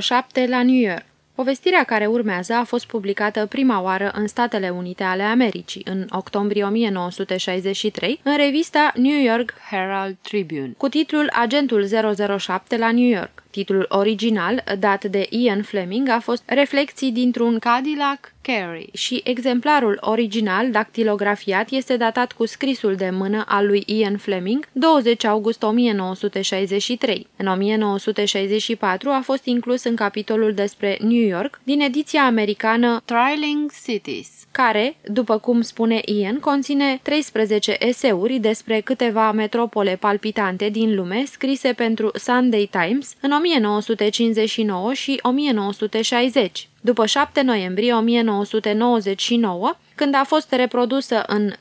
007 la New York Povestirea care urmează a fost publicată prima oară în Statele Unite ale Americii, în octombrie 1963, în revista New York Herald Tribune, cu titlul Agentul 007 la New York. Titlul original, dat de Ian Fleming, a fost Reflexii dintr-un Cadillac Carey și exemplarul original, dactilografiat, este datat cu scrisul de mână al lui Ian Fleming, 20 august 1963. În 1964 a fost inclus în capitolul despre New York din ediția americană Trailing Cities care, după cum spune Ian, conține 13 eseuri despre câteva metropole palpitante din lume scrise pentru Sunday Times în 1959 și 1960. După 7 noiembrie 1999, când a fost reprodusă în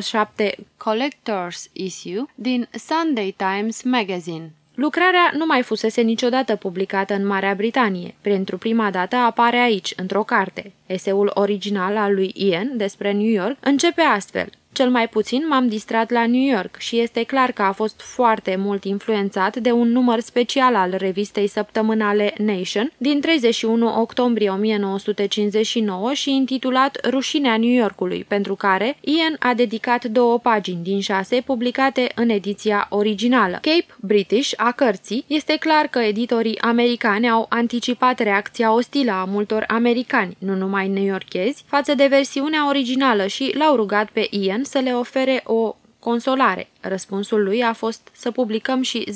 007 Collector's Issue din Sunday Times Magazine. Lucrarea nu mai fusese niciodată publicată în Marea Britanie. Pentru prima dată apare aici, într-o carte. Eseul original al lui Ian despre New York începe astfel. Cel mai puțin m-am distrat la New York și este clar că a fost foarte mult influențat de un număr special al revistei săptămânale Nation din 31 octombrie 1959 și intitulat Rușinea New Yorkului, pentru care Ian a dedicat două pagini din șase publicate în ediția originală. Cape British a cărții este clar că editorii americani au anticipat reacția ostilă a multor americani, nu numai newyorkezi, față de versiunea originală și l-au rugat pe Ian să le ofere o consolare. Răspunsul lui a fost să publicăm și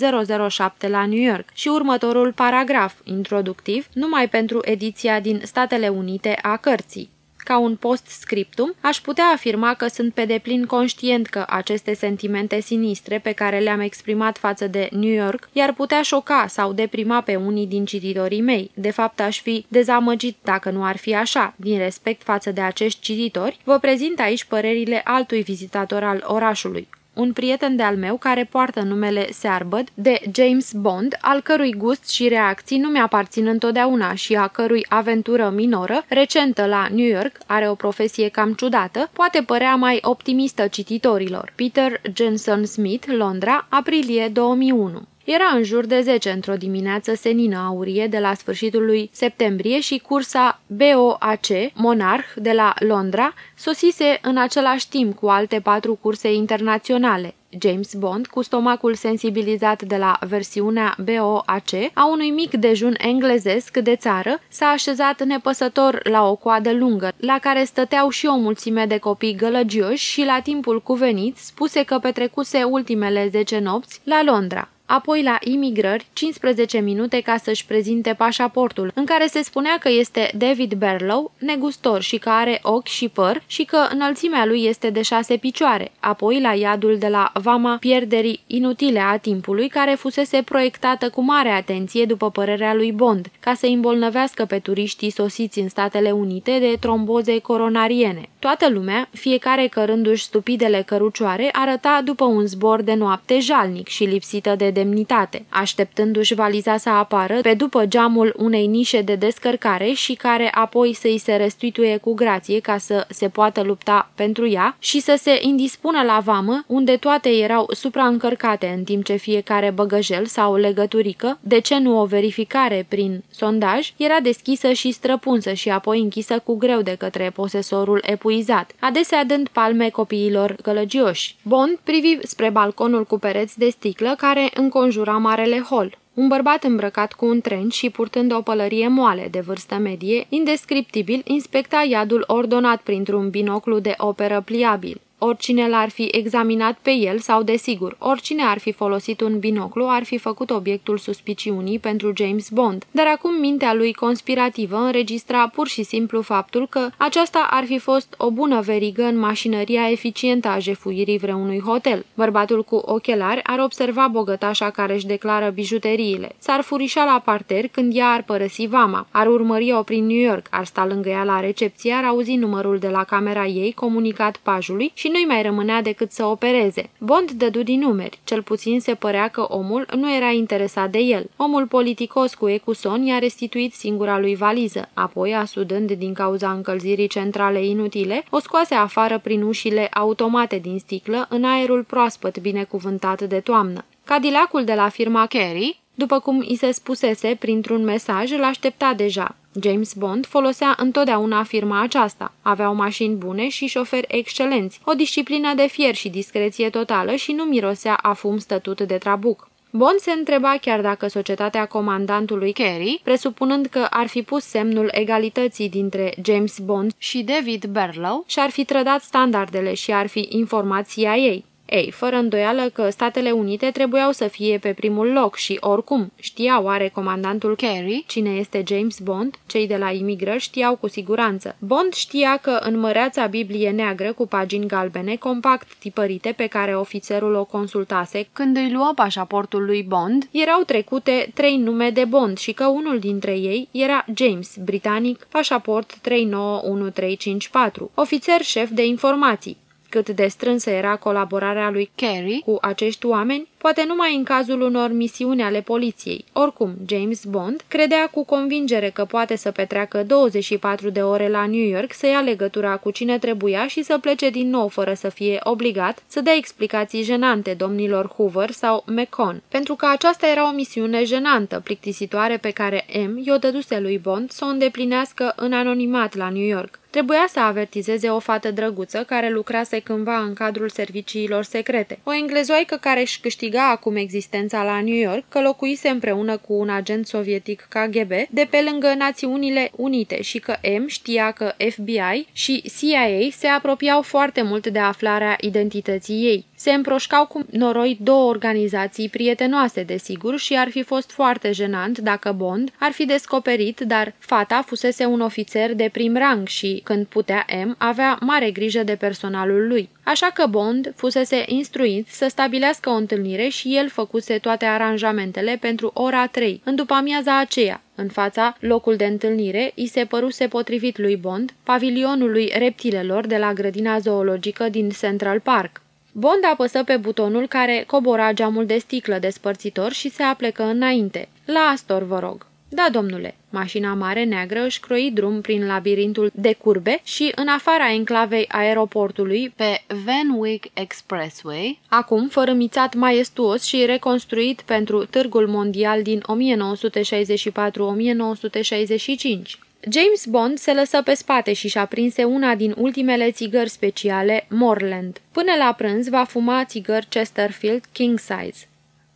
007 la New York și următorul paragraf introductiv numai pentru ediția din Statele Unite a cărții. Ca un post-scriptum, aș putea afirma că sunt pe deplin conștient că aceste sentimente sinistre pe care le-am exprimat față de New York i-ar putea șoca sau deprima pe unii din cititorii mei. De fapt, aș fi dezamăgit dacă nu ar fi așa. Din respect față de acești cititori, vă prezint aici părerile altui vizitator al orașului, un prieten de-al meu care poartă numele Searbăd, de James Bond, al cărui gust și reacții nu mi-aparțin întotdeauna și a cărui aventură minoră, recentă la New York, are o profesie cam ciudată, poate părea mai optimistă cititorilor. Peter Jensen Smith, Londra, aprilie 2001 era în jur de 10 într-o dimineață senină aurie de la sfârșitul lui septembrie și cursa BOAC, Monarch, de la Londra, sosise în același timp cu alte patru curse internaționale. James Bond, cu stomacul sensibilizat de la versiunea BOAC, a unui mic dejun englezesc de țară, s-a așezat nepăsător la o coadă lungă, la care stăteau și o mulțime de copii gălăgioși și la timpul cuvenit spuse că petrecuse ultimele 10 nopți la Londra apoi la imigrări 15 minute ca să-și prezinte pașaportul, în care se spunea că este David Berlow, negustor și că are ochi și păr și că înălțimea lui este de șase picioare, apoi la iadul de la vama pierderii inutile a timpului, care fusese proiectată cu mare atenție după părerea lui Bond, ca să îmbolnăvească pe turiștii sosiți în Statele Unite de tromboze coronariene. Toată lumea, fiecare cărându-și stupidele cărucioare, arăta după un zbor de noapte jalnic și lipsită de demnitate, așteptându-și valiza să apară pe după geamul unei nișe de descărcare și care apoi să-i se restituie cu grație ca să se poată lupta pentru ea și să se indispună la vamă, unde toate erau supraîncărcate în timp ce fiecare băgăjel sau legăturică, de ce nu o verificare prin sondaj, era deschisă și străpunsă și apoi închisă cu greu de către posesorul epuizat, adesea dând palme copiilor gălăgioși. Bond privi spre balconul cu pereți de sticlă care în înconjura marele hol. Un bărbat îmbrăcat cu un tren și purtând o pălărie moale de vârstă medie, indescriptibil, inspecta iadul ordonat printr-un binoclu de operă pliabil. Oricine l-ar fi examinat pe el sau, desigur, oricine ar fi folosit un binoclu ar fi făcut obiectul suspiciunii pentru James Bond, dar acum mintea lui conspirativă înregistra pur și simplu faptul că aceasta ar fi fost o bună verigă în mașinăria eficientă a jefuirii vreunui hotel. Bărbatul cu ochelari ar observa bogătașa care își declară bijuteriile. S-ar furișa la parter când ea ar părăsi vama, ar urmări-o prin New York, ar sta lângă ea la recepție, ar auzi numărul de la camera ei comunicat pajului și nu-i mai rămânea decât să opereze. Bond dădu din numeri, cel puțin se părea că omul nu era interesat de el. Omul politicos cu ecuson i-a restituit singura lui valiză, apoi, asudând din cauza încălzirii centrale inutile, o scoase afară prin ușile automate din sticlă în aerul proaspăt binecuvântat de toamnă. Cadilacul de la firma Carey După cum i se spusese printr-un mesaj, îl aștepta deja. James Bond folosea întotdeauna firma aceasta. Aveau mașini bune și șoferi excelenți, o disciplină de fier și discreție totală și nu mirosea a fum stătut de trabuc. Bond se întreba chiar dacă societatea comandantului Carey, presupunând că ar fi pus semnul egalității dintre James Bond și David Berlow, și-ar fi trădat standardele și ar fi informat CIA. Ei, fără îndoială că Statele Unite trebuiau să fie pe primul loc și, oricum, știa oare comandantul Carey cine este James Bond? Cei de la imigrări știau cu siguranță. Bond știa că în măreața Biblie neagră cu pagini galbene, compact tipărite pe care ofițerul o consultase când îi luă pașaportul lui Bond, erau trecute trei nume de Bond și că unul dintre ei era James, britanic, pașaport 391354, ofițer șef de informații. Cât de strânsă era colaborarea lui Carey cu acești oameni, poate numai în cazul unor misiuni ale poliției. Oricum, James Bond credea cu convingere că poate să petreacă 24 de ore la New York, să ia legătura cu cine trebuia și să plece din nou fără să fie obligat să dea explicații jenante domnilor Hoover sau McCon, pentru că aceasta era o misiune jenantă, plictisitoare pe care M i-o dăduse lui Bond să o îndeplinească în anonimat la New York. Trebuia să avertizeze o fată drăguță care lucrase cândva în cadrul serviciilor secrete. O englezoaică care își câștiga acum existența la New York, că locuise împreună cu un agent sovietic KGB de pe lângă Națiunile Unite și că M știa că FBI și CIA se apropiau foarte mult de aflarea identității ei. Se împroșcau cu noroi două organizații prietenoase, desigur, și ar fi fost foarte jenant dacă Bond ar fi descoperit, dar fata fusese un ofițer de prim rang și, când putea M, avea mare grijă de personalul lui. Așa că Bond fusese instruit să stabilească o întâlnire și el făcuse toate aranjamentele pentru ora 3, în după amiaza aceea. În fața, locul de întâlnire, îi se păruse potrivit lui Bond, pavilionului reptilelor de la grădina zoologică din Central Park. Bond apăsă pe butonul care cobora geamul de sticlă despărțitor și se aplecă înainte. La Astor, vă rog. Da, domnule. Mașina mare neagră își croi drum prin labirintul de curbe și în afara enclavei aeroportului pe Van Wyck Expressway, acum fărâmițat maestuos și reconstruit pentru târgul mondial din 1964-1965. James Bond se lăsă pe spate și și-a prinse una din ultimele țigări speciale, Morland. Până la prânz va fuma țigări Chesterfield King Size.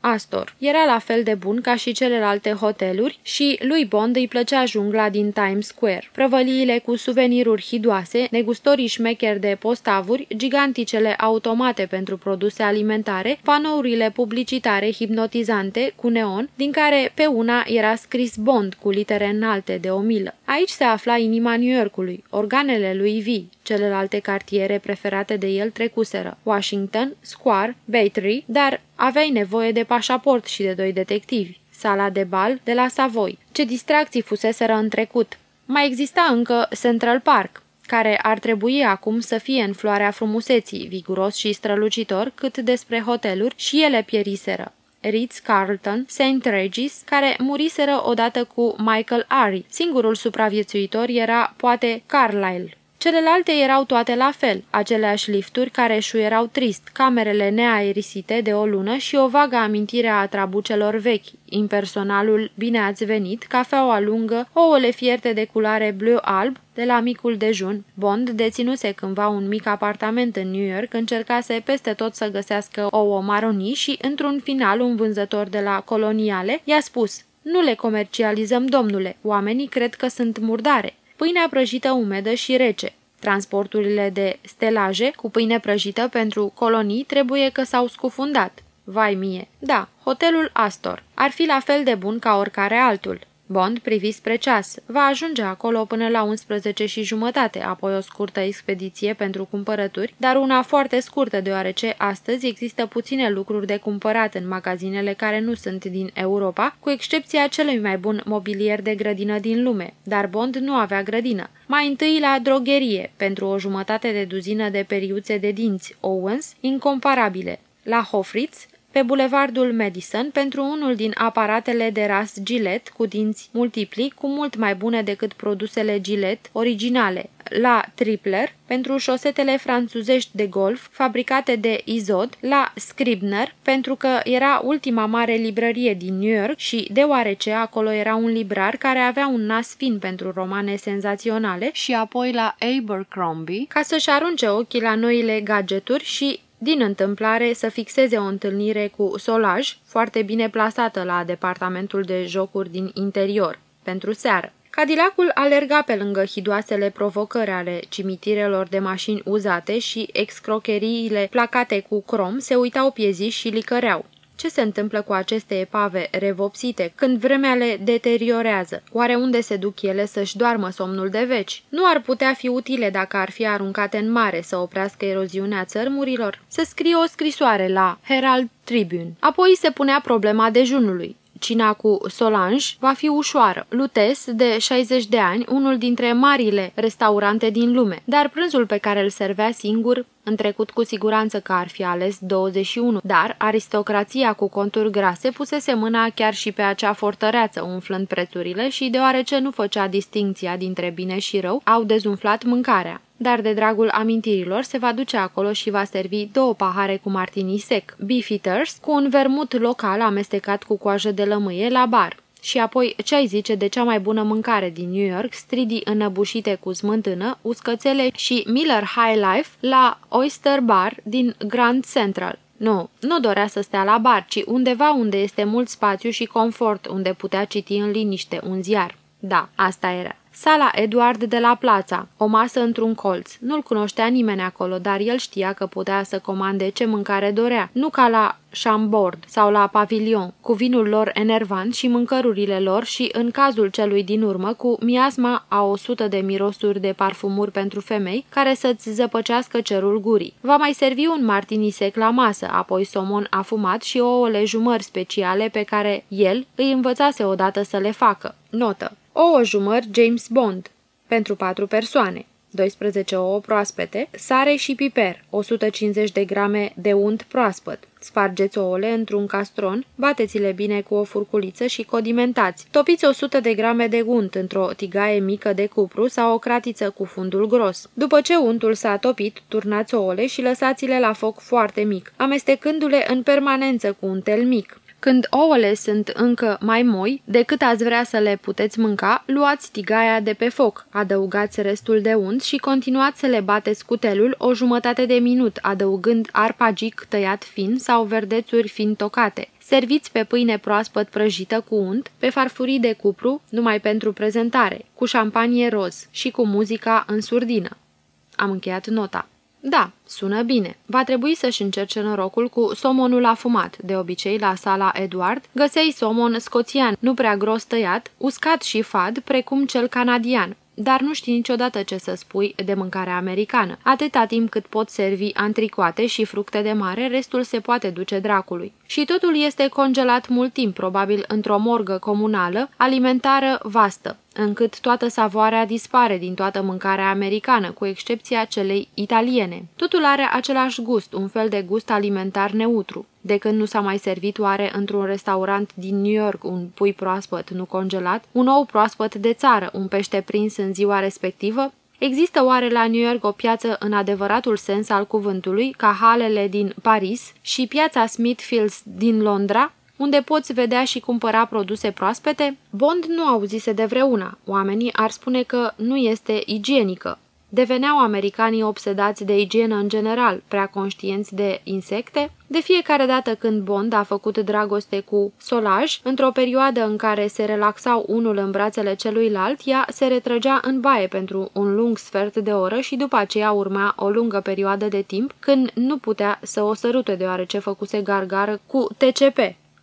Astor. Era la fel de bun ca și celelalte hoteluri și lui Bond îi plăcea jungla din Times Square. Prăvăliile cu suveniruri hidoase, negustorii șmecheri de postavuri, giganticele automate pentru produse alimentare, panourile publicitare hipnotizante cu neon, din care pe una era scris Bond cu litere înalte de o milă. Aici se afla inima New Yorkului, organele lui V, celelalte cartiere preferate de el trecuseră, Washington, Square, Battery, dar aveai nevoie de pașaport și de doi detectivi. Sala de bal de la Savoy. Ce distracții fuseseră în trecut. Mai exista încă Central Park, care ar trebui acum să fie în floarea frumuseții, viguros și strălucitor, cât despre hoteluri și ele pieriseră. Ritz-Carlton, St. Regis, care muriseră odată cu Michael Ari. Singurul supraviețuitor era, poate, Carlyle. Celelalte erau toate la fel, aceleași lifturi care șuierau trist, camerele neaerisite de o lună și o vagă amintire a trabucelor vechi, impersonalul bine ați venit, cafeaua lungă, ouăle fierte de culoare bleu-alb, de la micul dejun. Bond deținuse cândva un mic apartament în New York, încercase peste tot să găsească ouă maronii și, într-un final, un vânzător de la coloniale i-a spus Nu le comercializăm, domnule, oamenii cred că sunt murdare pâinea prăjită umedă și rece. Transporturile de stelaje cu pâine prăjită pentru colonii trebuie că s-au scufundat. Vai mie! Da, hotelul Astor. Ar fi la fel de bun ca oricare altul. Bond privi spre ceas. Va ajunge acolo până la 11 și jumătate, apoi o scurtă expediție pentru cumpărături, dar una foarte scurtă deoarece astăzi există puține lucruri de cumpărat în magazinele care nu sunt din Europa, cu excepția celui mai bun mobilier de grădină din lume, dar Bond nu avea grădină. Mai întâi la drogherie, pentru o jumătate de duzină de periuțe de dinți Owens, incomparabile. La Hofritz, pe bulevardul Madison pentru unul din aparatele de ras Gillette cu dinți multipli, cu mult mai bune decât produsele Gillette originale, la Tripler, pentru șosetele franțuzești de golf fabricate de Izod, la Scribner, pentru că era ultima mare librărie din New York și deoarece acolo era un librar care avea un nas fin pentru romane senzaționale și apoi la Abercrombie, ca să-și arunce ochii la noile gadgeturi și din întâmplare să fixeze o întâlnire cu Solaj, foarte bine plasată la departamentul de jocuri din interior, pentru seară. Cadilacul alerga pe lângă hidoasele provocări ale cimitirelor de mașini uzate și excrocheriile placate cu crom se uitau pieziși și licăreau. Ce se întâmplă cu aceste epave revopsite când vremea le deteriorează? Oare unde se duc ele să-și doarmă somnul de veci? Nu ar putea fi utile dacă ar fi aruncate în mare să oprească eroziunea țărmurilor? Se scrie o scrisoare la Herald Tribune. Apoi se punea problema dejunului. Cina cu Solange va fi ușoară. Lutes, de 60 de ani, unul dintre marile restaurante din lume, dar prânzul pe care îl servea singur în trecut cu siguranță că ar fi ales 21, dar aristocrația cu conturi grase pusese mâna chiar și pe acea fortăreață, umflând prețurile și deoarece nu făcea distinția dintre bine și rău, au dezumflat mâncarea dar de dragul amintirilor se va duce acolo și va servi două pahare cu martini sec, beefeaters, cu un vermut local amestecat cu coajă de lămâie la bar. Și apoi, ce ai zice de cea mai bună mâncare din New York, stridii înăbușite cu smântână, uscățele și Miller High Life la Oyster Bar din Grand Central. Nu, nu dorea să stea la bar, ci undeva unde este mult spațiu și confort, unde putea citi în liniște un ziar. Da, asta era. Sala Eduard de la Plața, o masă într-un colț. Nu-l cunoștea nimeni acolo, dar el știa că putea să comande ce mâncare dorea, nu ca la Chambord sau la Pavilion, cu vinul lor enervant și mâncărurile lor și, în cazul celui din urmă, cu miasma a o sută de mirosuri de parfumuri pentru femei, care să-ți zăpăcească cerul gurii. Va mai servi un martini sec la masă, apoi somon afumat și ouăle jumări speciale pe care el îi învățase odată să le facă. Notă. Ouă jumări James Bond pentru patru persoane. 12 ouă proaspete, sare și piper, 150 de grame de unt proaspăt. Spargeți ouăle într-un castron, bateți-le bine cu o furculiță și codimentați. Topiți 100 de grame de unt într-o tigaie mică de cupru sau o cratiță cu fundul gros. După ce untul s-a topit, turnați ouăle și lăsați-le la foc foarte mic, amestecându-le în permanență cu un tel mic. Când ouăle sunt încă mai moi decât ați vrea să le puteți mânca, luați tigaia de pe foc, adăugați restul de unt și continuați să le bateți cu telul o jumătate de minut, adăugând arpagic tăiat fin sau verdețuri fin tocate. Serviți pe pâine proaspăt prăjită cu unt, pe farfurii de cupru, numai pentru prezentare, cu șampanie roz și cu muzica în surdină. Am încheiat nota. Da, sună bine. Va trebui să-și încerce norocul cu somonul afumat. De obicei, la sala Edward, găseai somon scoțian, nu prea gros tăiat, uscat și fad, precum cel canadian, dar nu știi niciodată ce să spui de mâncare americană. Atâta timp cât pot servi antricoate și fructe de mare, restul se poate duce dracului. Și totul este congelat mult timp, probabil într-o morgă comunală, alimentară vastă încât toată savoarea dispare din toată mâncarea americană, cu excepția celei italiene. Totul are același gust, un fel de gust alimentar neutru. De când nu s-a mai servit oare într-un restaurant din New York un pui proaspăt nu congelat, un ou proaspăt de țară, un pește prins în ziua respectivă? Există oare la New York o piață în adevăratul sens al cuvântului, ca halele din Paris și piața Smithfields din Londra? unde poți vedea și cumpăra produse proaspete? Bond nu auzise de vreuna. Oamenii ar spune că nu este igienică. Deveneau americanii obsedați de igienă în general, prea conștienți de insecte? De fiecare dată când Bond a făcut dragoste cu Solaj, într-o perioadă în care se relaxau unul în brațele celuilalt, ea se retrăgea în baie pentru un lung sfert de oră și după aceea urma o lungă perioadă de timp când nu putea să o sărute deoarece făcuse gargară cu TCP,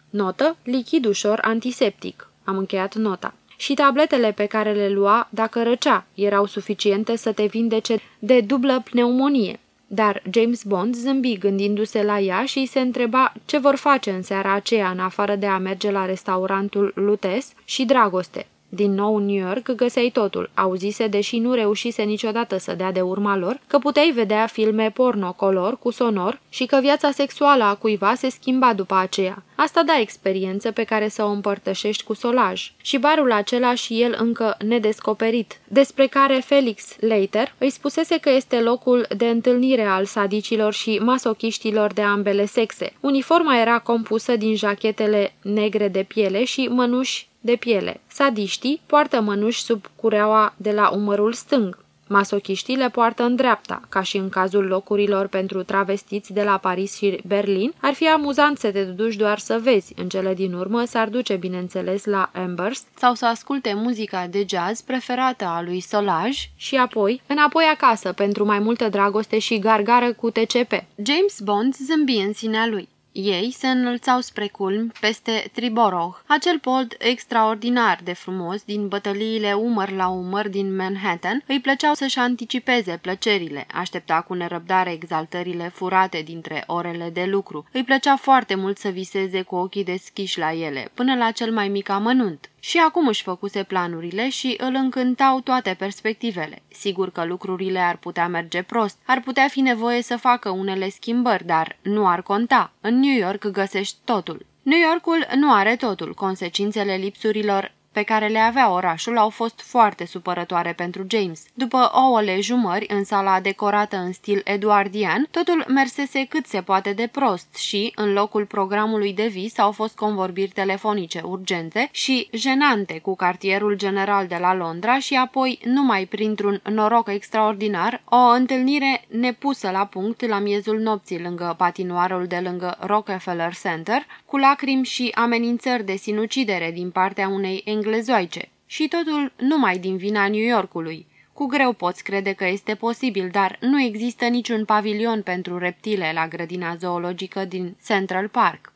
Notă, lichid ușor antiseptic. Am încheiat nota. Și tabletele pe care le lua, dacă răcea, erau suficiente să te vindece de dublă pneumonie. Dar James Bond zâmbi gândindu-se la ea și se întreba ce vor face în seara aceea în afară de a merge la restaurantul Lutes și Dragoste. Din nou în New York găseai totul. Auzise, deși nu reușise niciodată să dea de urma lor, că puteai vedea filme porno color cu sonor și că viața sexuală a cuiva se schimba după aceea. Asta da experiență pe care să o împărtășești cu Solaj. Și barul acela și el încă nedescoperit, despre care Felix Leiter îi spusese că este locul de întâlnire al sadicilor și masochiștilor de ambele sexe. Uniforma era compusă din jachetele negre de piele și mănuși de piele. Sadiștii poartă mănuși sub cureaua de la umărul stâng. Masochiștii le poartă în dreapta, ca și în cazul locurilor pentru travestiți de la Paris și Berlin, ar fi amuzant să te duci doar să vezi, în cele din urmă s-ar duce bineînțeles la Ambers sau să asculte muzica de jazz preferată a lui Solaj și apoi înapoi acasă pentru mai multă dragoste și gargară cu TCP. James Bond zâmbi în sinea lui. Ei se înălțau spre culmi peste Triborough, acel pod extraordinar de frumos din bătăliile umăr la umăr din Manhattan, îi plăceau să-și anticipeze plăcerile, aștepta cu nerăbdare exaltările furate dintre orele de lucru, îi plăcea foarte mult să viseze cu ochii deschiși la ele, până la cel mai mic amănunt. Și acum își făcuse planurile și îl încântau toate perspectivele. Sigur că lucrurile ar putea merge prost, ar putea fi nevoie să facă unele schimbări, dar nu ar conta. În New York găsești totul. New Yorkul nu are totul. Consecințele lipsurilor pe care le avea orașul au fost foarte supărătoare pentru James. După ouăle jumări în sala decorată în stil eduardian, totul mersese cât se poate de prost și, în locul programului de vis, au fost convorbiri telefonice urgente și jenante cu cartierul general de la Londra și apoi, numai printr-un noroc extraordinar, o întâlnire nepusă la punct la miezul nopții lângă patinoarul de lângă Rockefeller Center, cu lacrimi și amenințări de sinucidere din partea unei englezoice. Și totul numai din vina New Yorkului. Cu greu poți crede că este posibil, dar nu există niciun pavilion pentru reptile la grădina zoologică din Central Park.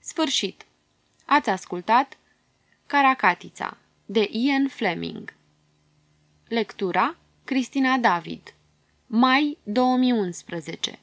Sfârșit. Ați ascultat Caracatița de Ian Fleming Lectura Cristina David Mai 2011